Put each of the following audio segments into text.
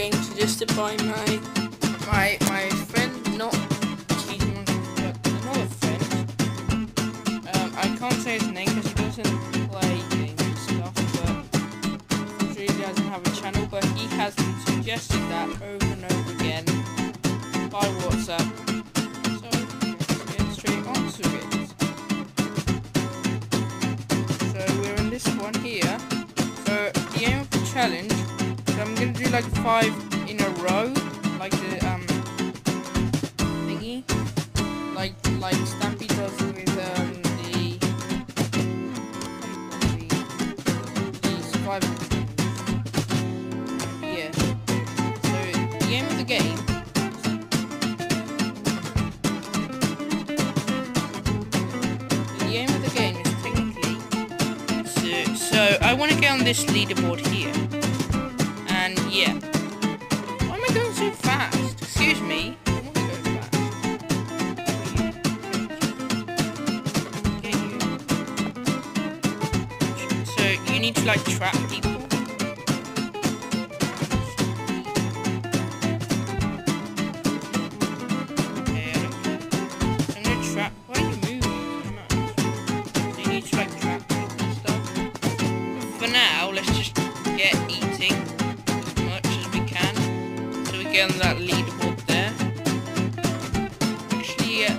game suggested by my my my friend, not another friend. Um, I can't say his name because he doesn't play games and stuff, but he doesn't have a channel. But he has suggested that over and over again by WhatsApp. Like five in a row, like the um thingy, like like Stampy does with um the the, the survival. Yeah. So the aim of the game. The aim of the game is technically so, so I want to get on this leaderboard here. We need to like trap people. For now, let's just get eating as much as we can. So we get on that leaderboard there. Actually, yeah.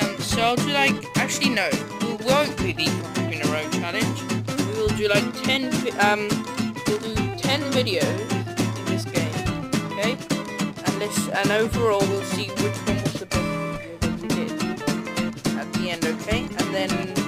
Um, so I'll do like, actually no, we won't the do like 10, um, we'll do 10 videos in this game, okay? And this, and overall we'll see which one was the best video that we did at the end, okay? And then,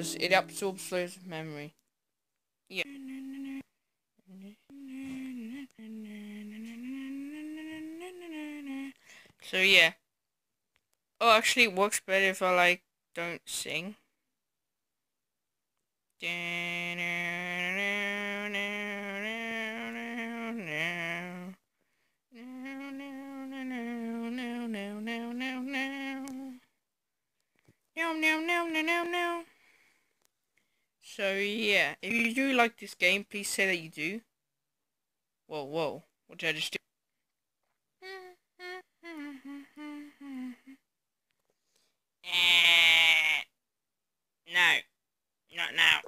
because it absorbs loads of memory. Yeah. So yeah. Oh, actually, it works better if I like don't sing. So yeah, if you do like this game, please say that you do. Whoa, whoa, what did I just do? No, not now.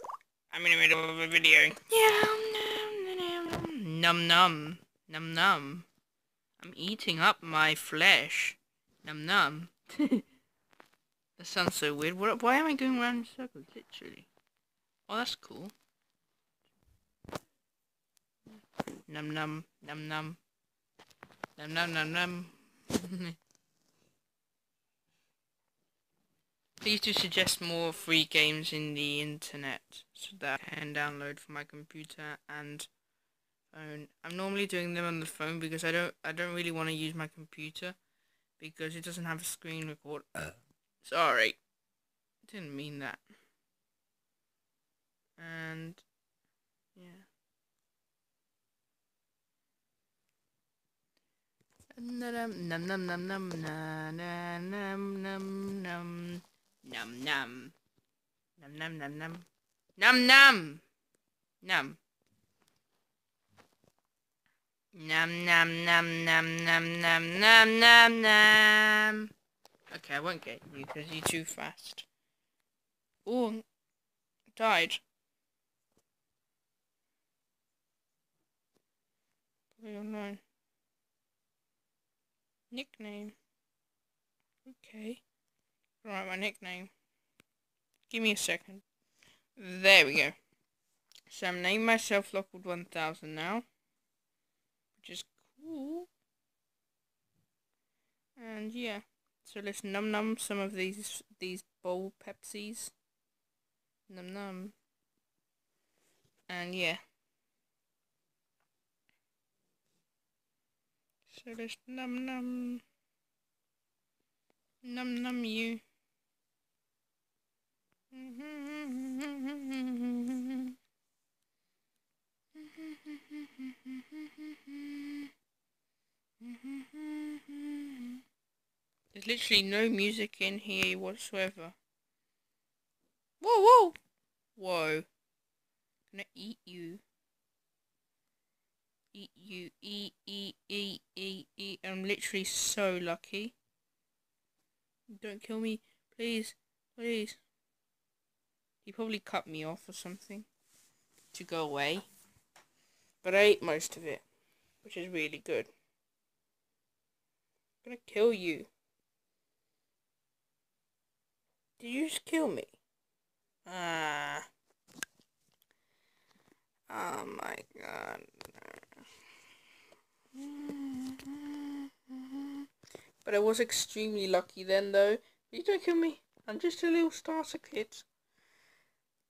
I'm in the middle of a video. Num num, num num. Num num. I'm eating up my flesh. Num num. that sounds so weird. Why am I going around in circles? Literally. Oh, that's cool. Num num, num num. Num num num num. Please do suggest more free games in the internet so that I can download for my computer and phone. I'm normally doing them on the phone because I don't I don't really want to use my computer because it doesn't have a screen record. Uh. Sorry. Didn't mean that. And yeah. Num num num num num num num num num num num num num num num num num num Nam nam nam nam nam nam nam nam nam. Okay, I won't get you because you're too fast. Oh, died. Unknown. Nickname. Okay. Right, my nickname. Give me a second. There we go. So I'm naming myself Lockwood 1000 now. Which is cool. And yeah. So let's num num some of these these bowl Pepsis. Num num. And yeah. So let's num num. Num num you. There's literally no music in here whatsoever. Whoa, whoa! Whoa. Gonna eat you. Eat you. Eat, eat, eat, eat. I'm literally so lucky. Don't kill me. Please. Please. He probably cut me off or something. To go away. But I ate most of it. Which is really good. I'm gonna kill you. Did you just kill me? Ah. Oh my god. But I was extremely lucky then though. You don't kill me. I'm just a little starter kid.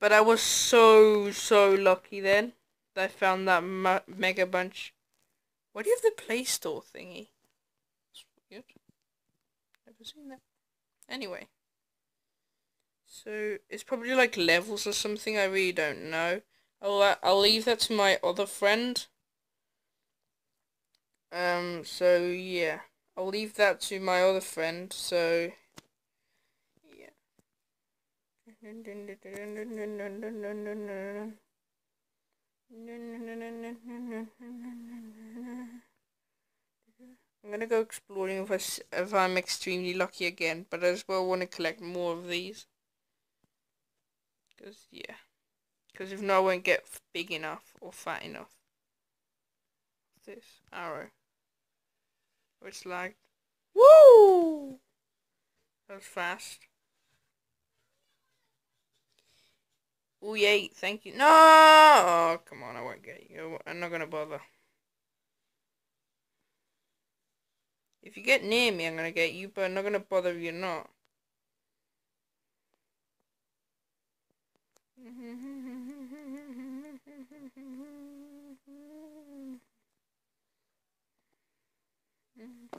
But I was so, so lucky then. That I found that mega bunch. Why do you have the Play Store thingy? That's weird. Never seen that. Anyway. So it's probably like levels or something. I really don't know. I'll uh, I'll leave that to my other friend. Um. So yeah, I'll leave that to my other friend. So yeah. I'm gonna go exploring if, I, if I'm extremely lucky again, but I as well want to collect more of these. Because, yeah. Because if not, I won't get big enough or fat enough. This? Arrow. It's lagged. Woo! That was fast. Oh, yay, thank you. No! Oh, come on, I won't get you. I'm not gonna bother. If you get near me, I'm gonna get you, but I'm not gonna bother if you're not.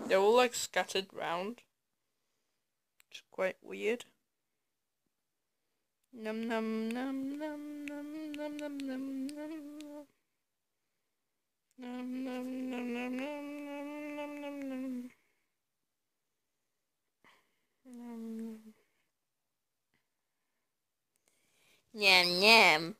They're all like scattered round. It's quite weird. Num num num num num num num num num Num num num num num num num num num Num